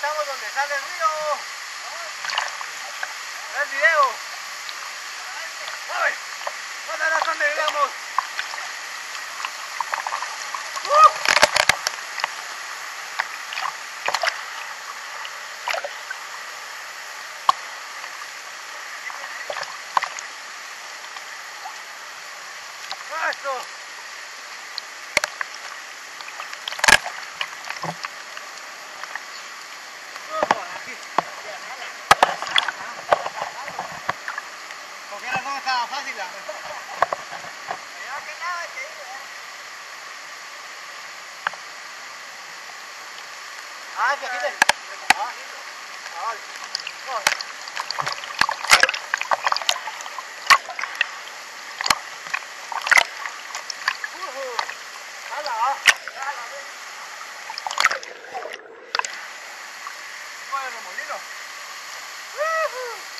estamos donde sale el río. Ve el video. ¡Ay! ¡Vamos a donde llegamos! ¡Uh! nada, fácil. Ah, que aquí te... Ah, vale. ¡Woohoo!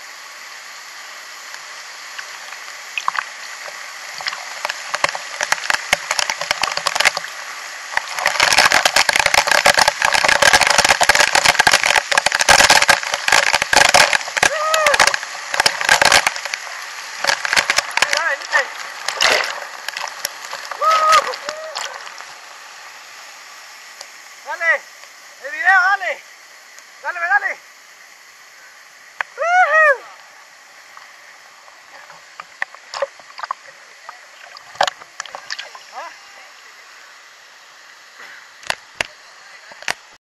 Dale, el video, dale. Dale, dale.